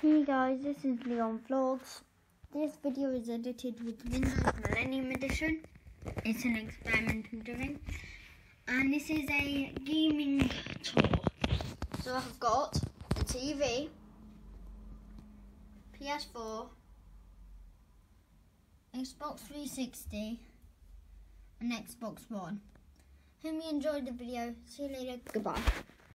Hey guys, this is Leon Vlogs. This video is edited with Windows Millennium Edition. It's an experiment I'm doing. And this is a gaming tour. So I've got a TV, PS4, Xbox 360, and Xbox One. Hope you enjoyed the video. See you later. Goodbye.